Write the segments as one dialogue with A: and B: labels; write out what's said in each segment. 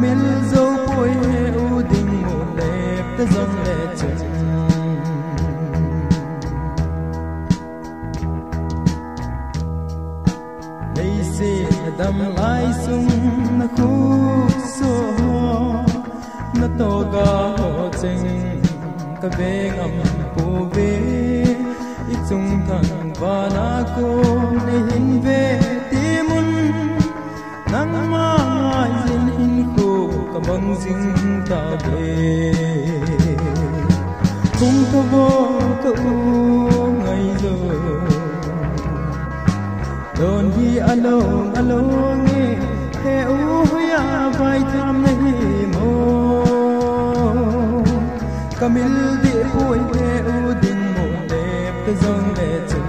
A: min dấu vui he u một mo le te lệ le chung dei se dam lai sung na khu so ho na to ga ho ching ka ve ngam pu ve ít sung thang va na ko ne hin ve dính ta về cũng ta vô ta ngày giờ đồn đi alo alo nghe thế u hoi a vai tham nay mô kamil di khoi thế u ding mô đẹp ta dâng lệ chân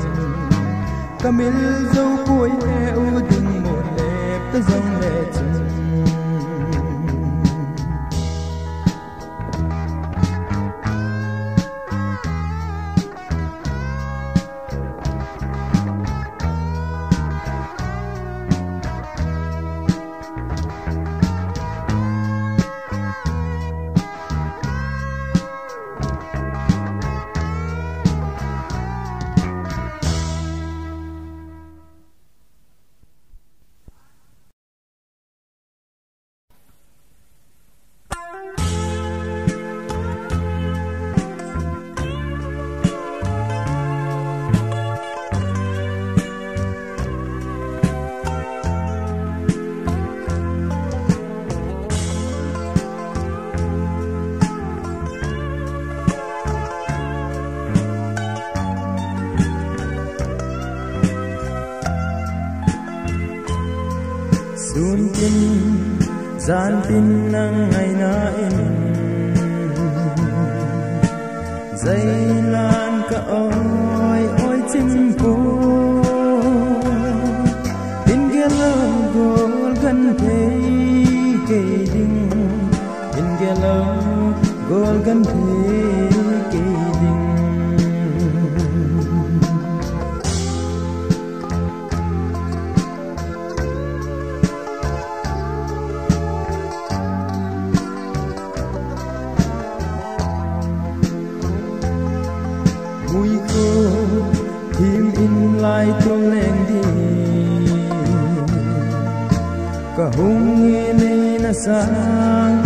A: kamil dâu khoi thế u ding mô đẹp ta dâng lệ chân sun tin gian tin nang ngày na in dây lan cả ôi ôi chim cô tin kia lâu cô gần thế kề đinh tin kia lâu cô gần thế sun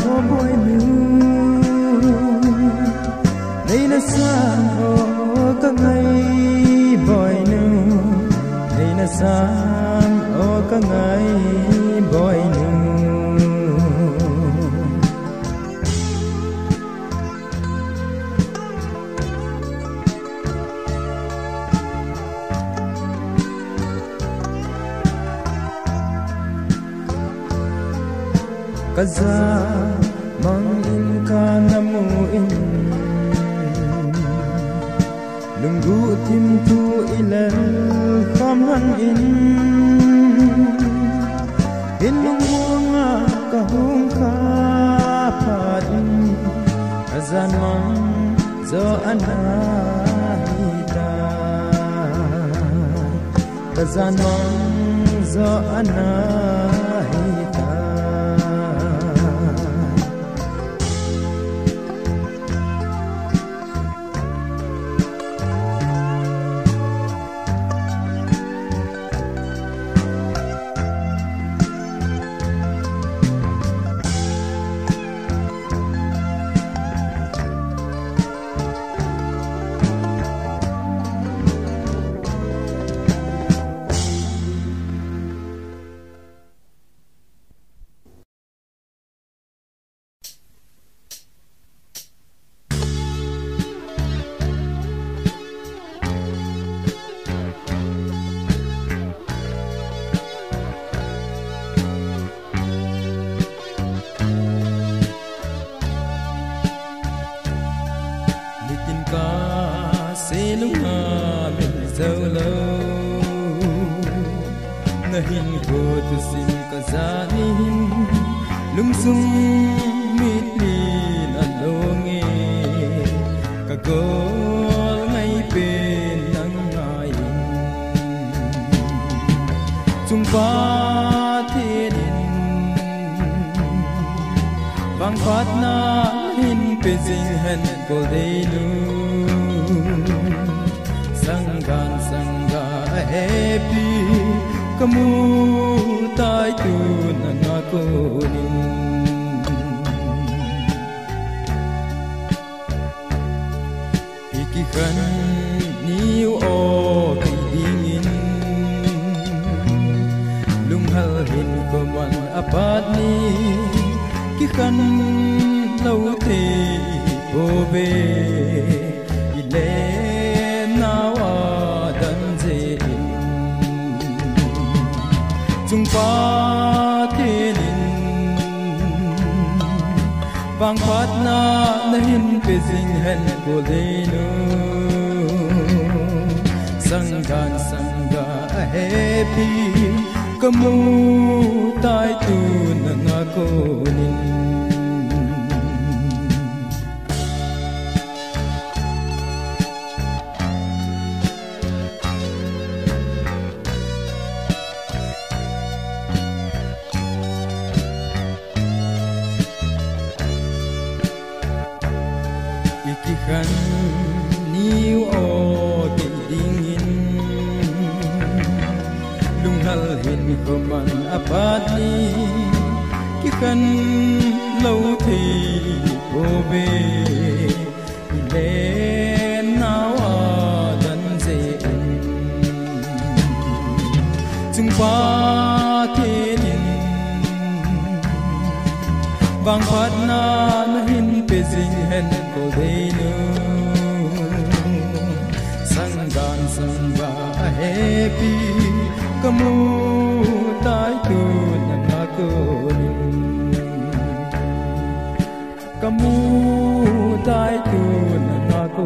A: kaza mang in ka namu in lunggu tim tu ilal kham han in. In lungu nga ka hung ka pa in. Kazan mang zo anahita kazan mang zo anahita na hin tho tu sim ka za ni hin lung sum mi ni na lo nge ka go ngai pe nang ngai chung pa thi din bang phat na hin pe jing hen ko dei lu sang sanga happy kamu tai tu na ko ni. Ikihan niu o dingin. Lunghal hin ko man apat ni. Kihan lau te obe avang patna nahin pezin hen boleno sanggan sangga happy kamu tai tu nangako nin kamu tai tu na na ko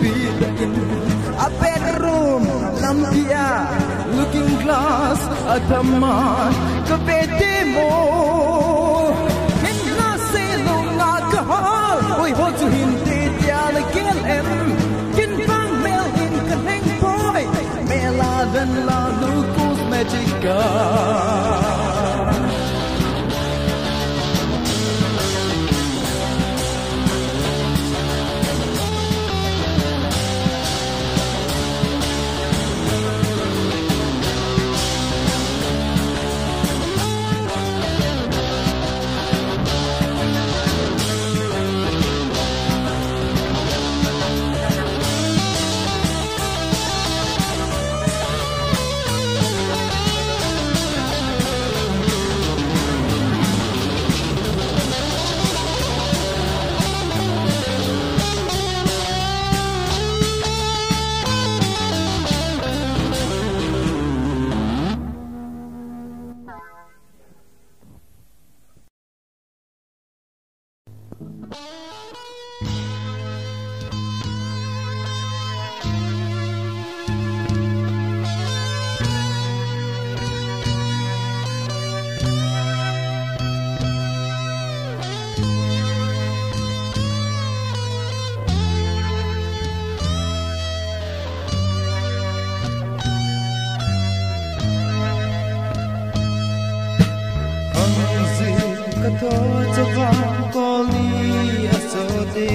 A: sing pi da in a bedroom lampia looking glass, a taman ka bete mo hin na se lo na ka ha oi, ho chu hin te tia la kel em kin bang mel in ka heng boy mela dan la lu cosmetic to chava koli asote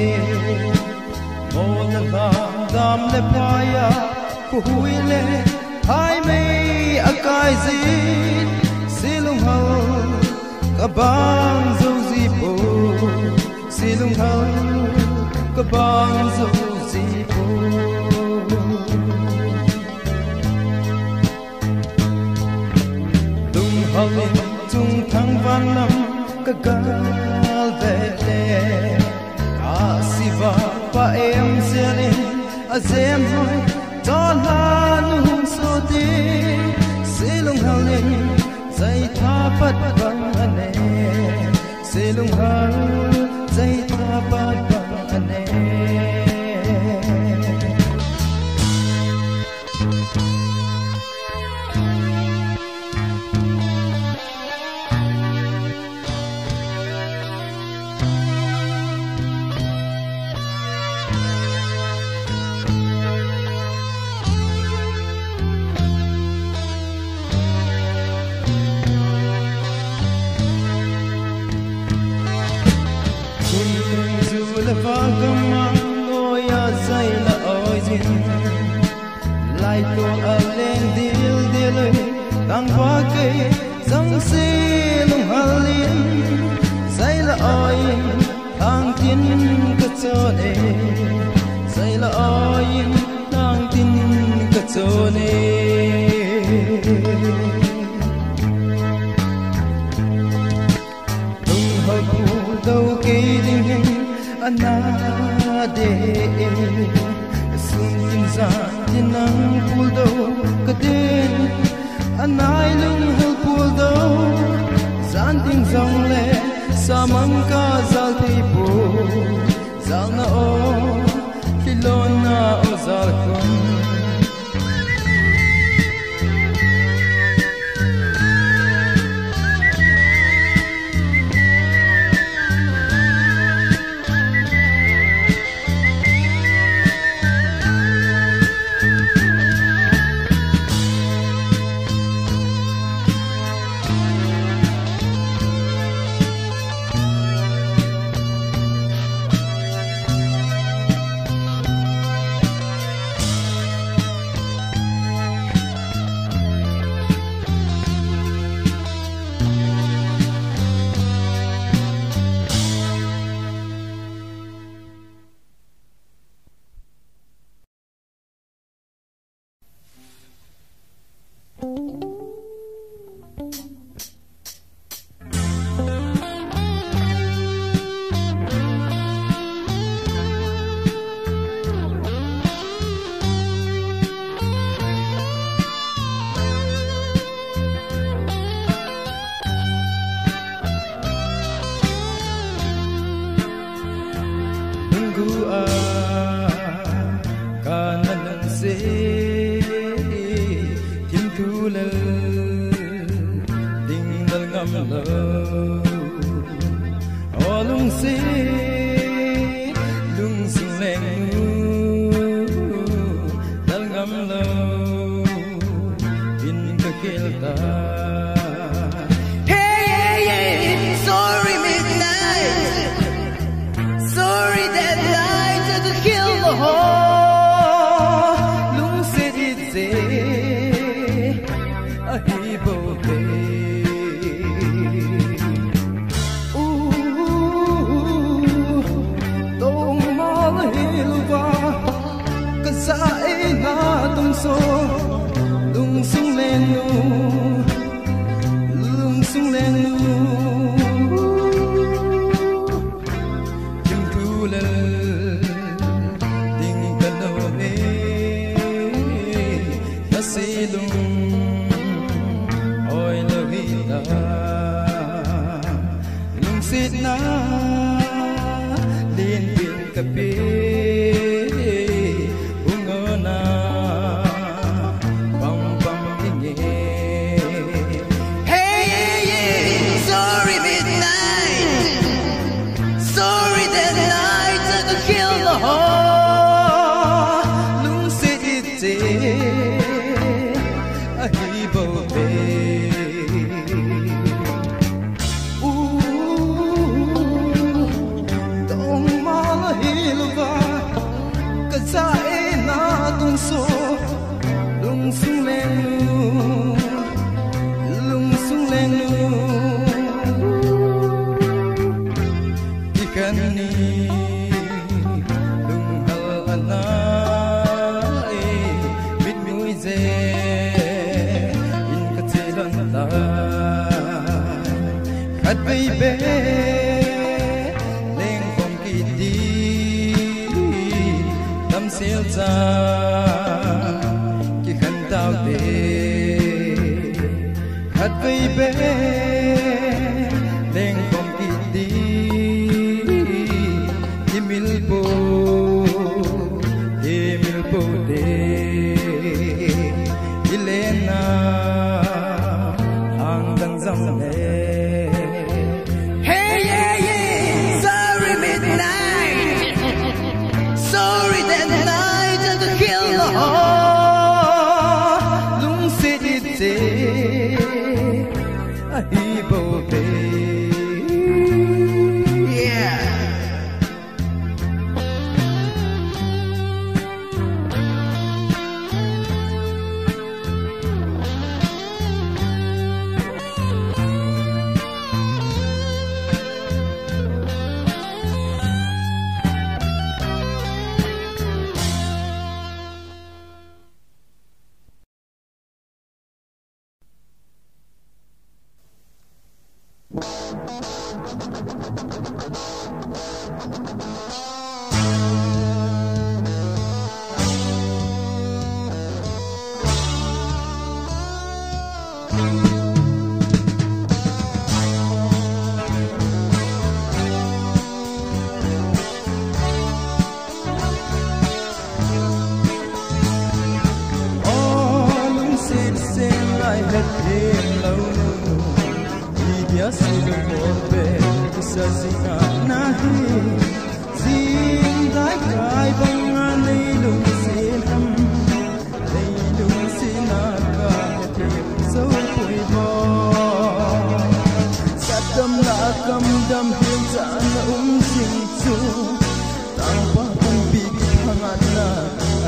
A: mon la dam le paya ku huile hai me akai zin silung hau kabang zo zi silung hau kabang zo zi po tung tung thang van nam kagal vete asiva pa em zene azem hoi ton han so te silung halin zai tha pat bang ane silung hal lại tuồng ở lên điều điều lời. Đang qua cây dòng xì lung hà liên. Dây là oi đang tin cất cho nê dây là oi đang tin cất cho nê lung hơi phù đâu kê đình hình anh de sun tin za tin nang pul do kaden anai lung hul pul do san ting zong le samang ka zal ti pu zal na o kilon na o zal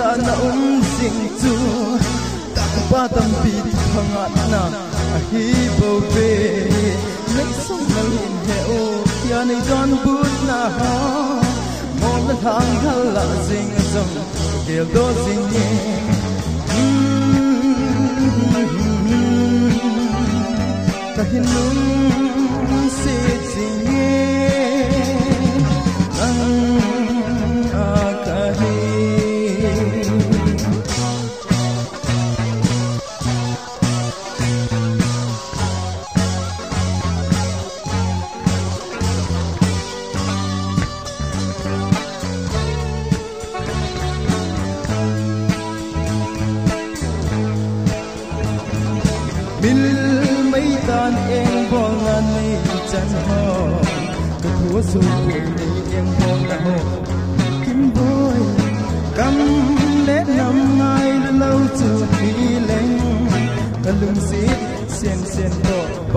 A: hình na um sing chu tak pa tam pi phangat na a hi bo ve lấy song na lin he o ya nei don but na ha mo na thang hal la sing song kêu do sing ye ta hin lung se sing ye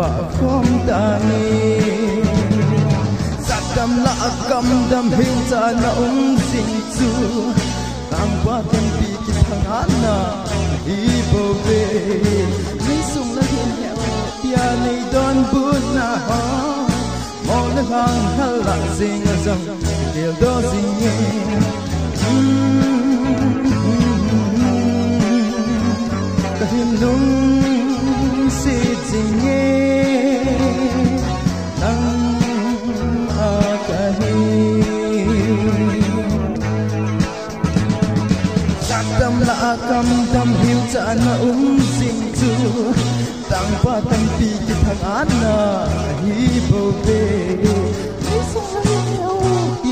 A: và bà không ta ni sát đâm lạ cầm đâm hiu cha na ung sinh chu tăng qua thêm bị kí thằng hát na đi bầu về lý sung là hiền hẹo tia này đón bút na hoa mong na hang hala sing a zam dil do sing ye ka him lung si sing ye nang a ka hi Sakam cha na um sing chu tang pa tam pi ki thang an na hi bo be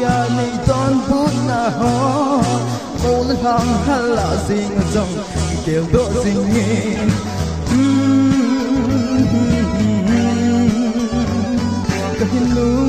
A: ya nei ton bút na ho mo na hang hala sing song kêu do sing ye ka hin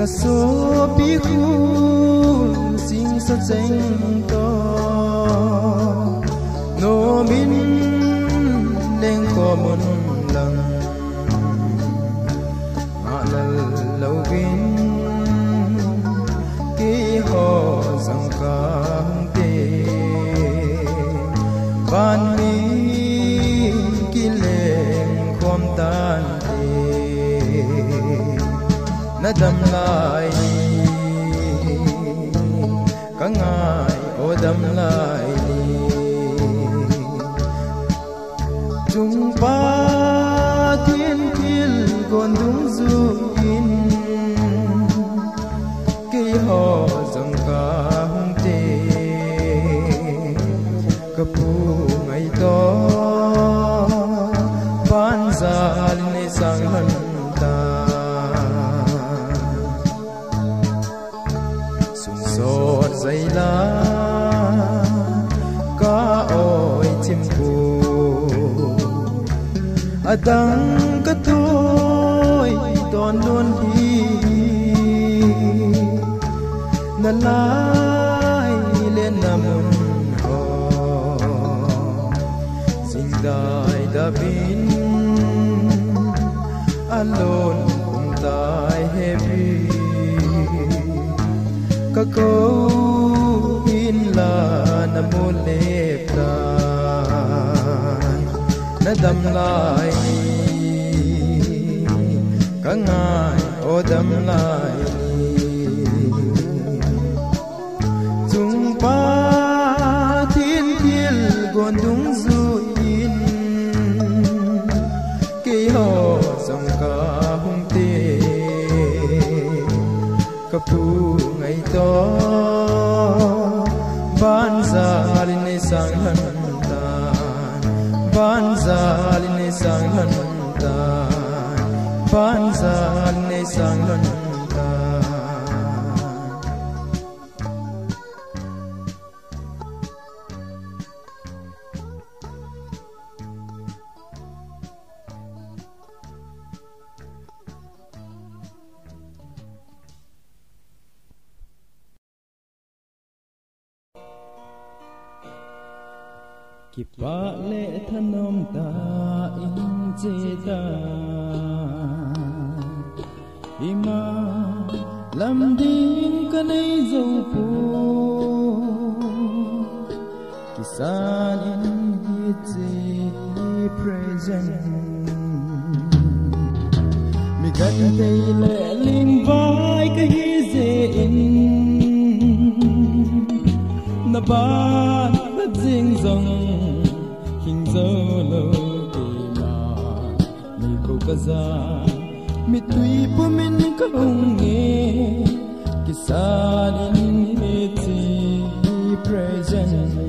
A: là số bí khu xin sân danh à đắng cất thôi, toàn luôn đi nà lai lên môn ho sinh dai đã bin alone kum tại heavy các câu in là nà môn lên dam lai. Ka ngai o dam lai. Chung pa thiên thiên còn đúng du in. Kỳ ho dòng ca hung tê ka pu ngày to. Ban za linh sang panzal ne sang ta. Ban ne sang ki pa le thanom ta, in che ta. Ima lam din ka nei zo pu ki san in hi che present. Mi gan te le ling vai ka hi ze in. Na ban na jing hình dơ lơ tì mà mi câu ca ra mi tùy pu min ka hong nghe ki sa din he ti present.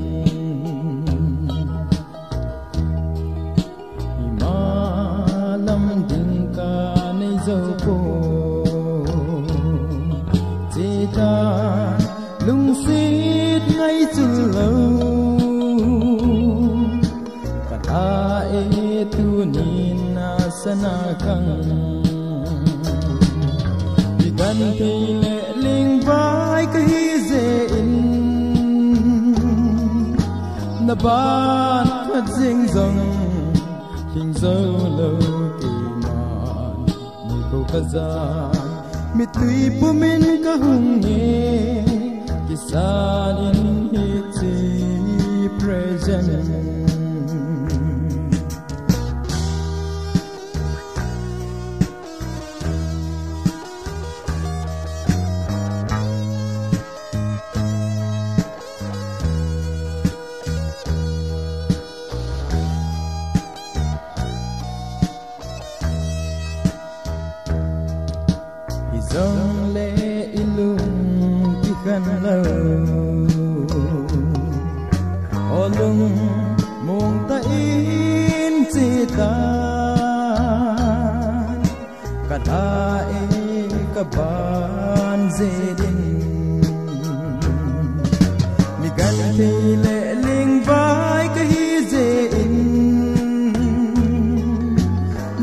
A: Nina sana kang diganti le ling vai ka hi ze in. Na ban ka jing zong hình dơ lâu kỳ man ni ko ka za mi tui pu min ka hung nghe ki san in hi ti present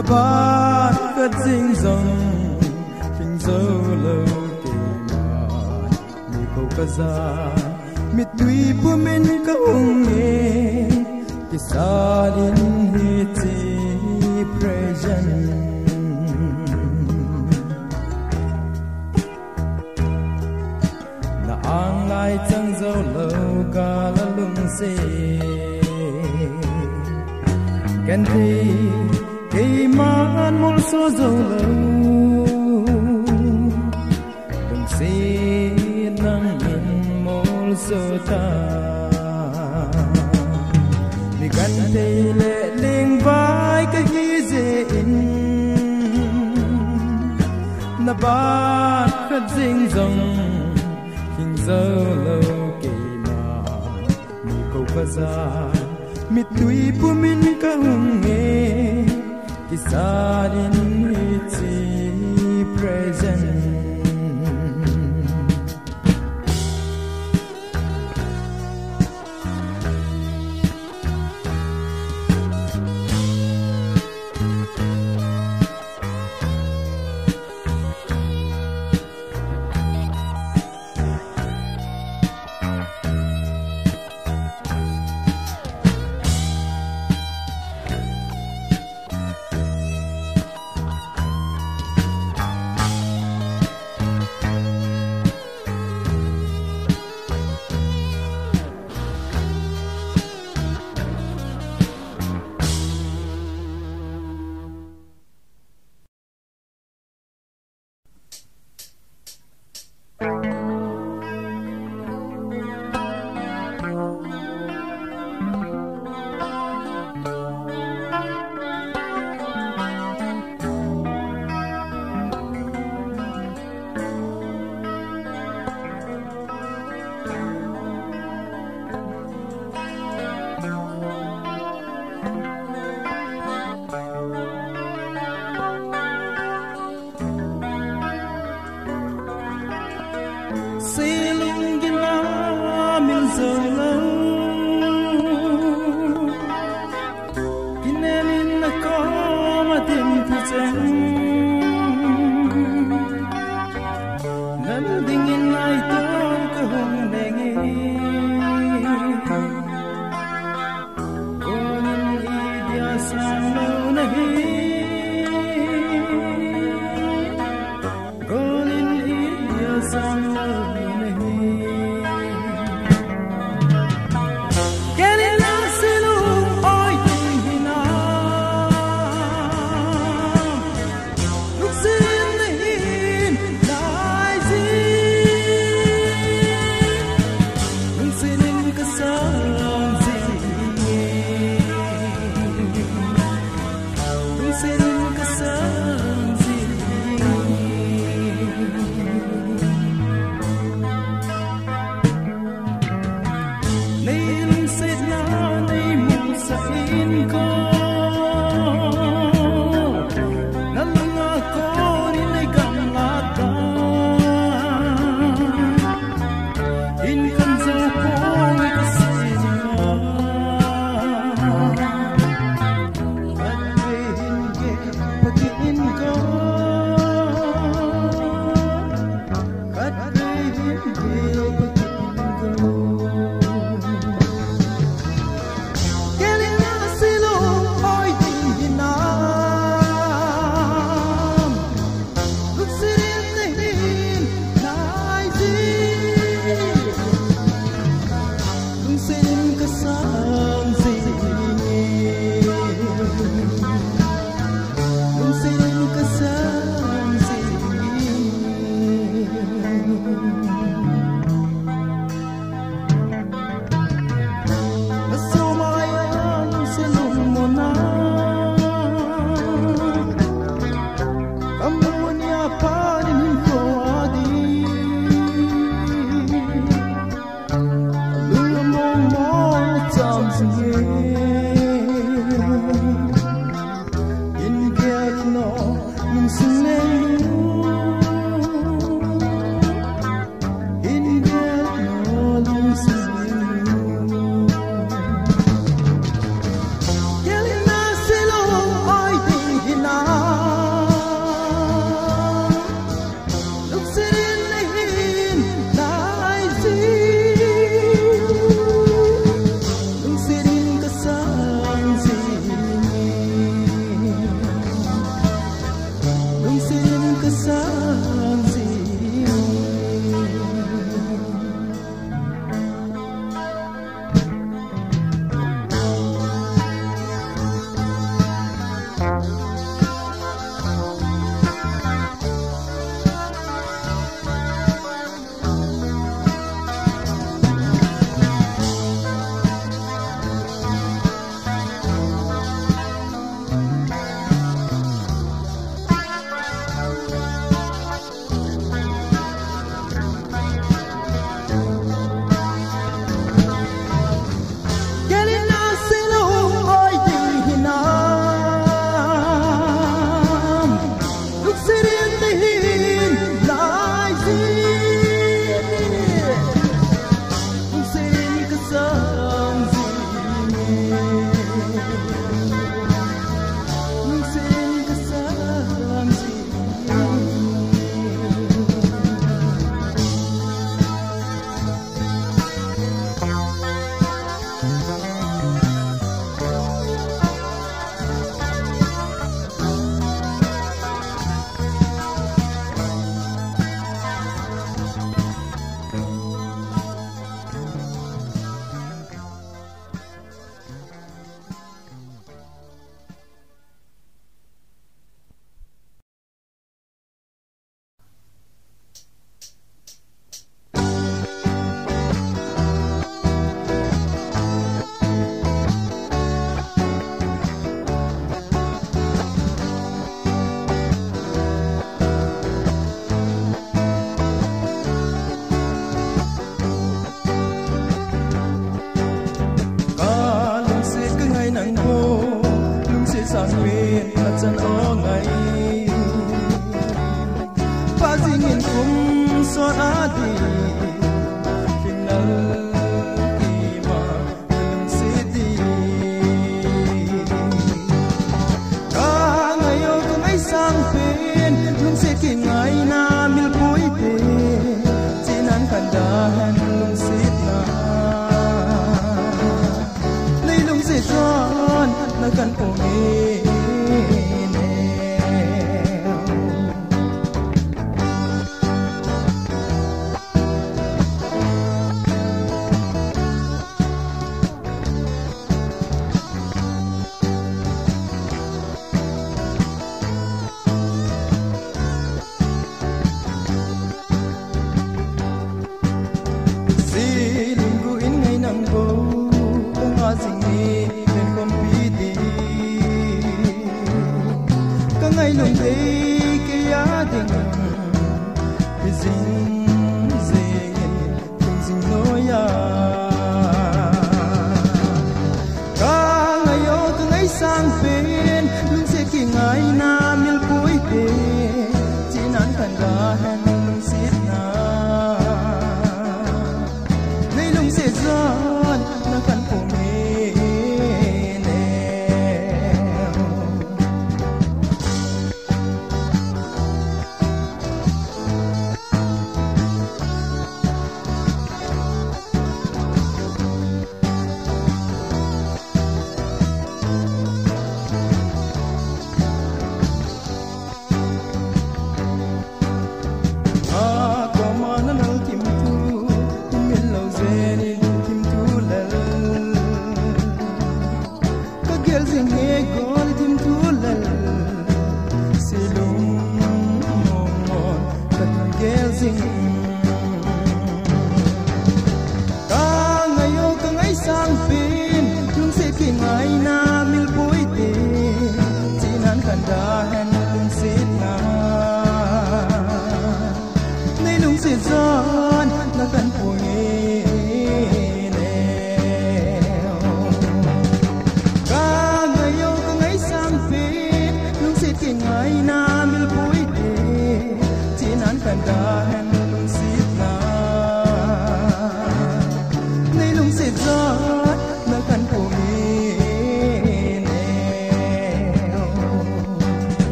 A: na ba dinh dòng tình dấu lâu kỳ mà mi câu ca za mi tùy bu min ca hung nghe ki sa din hi ti present. Là ang lai chang dâu lâu ca la lung se kan thi kỳ man mul so dâu lâu sinang in mol sota mi gan te le ling vai ka hi ze in. Na ba ka jing zong king zo lo ke ma mi ko pa mi tui pu min ka hung nghe ki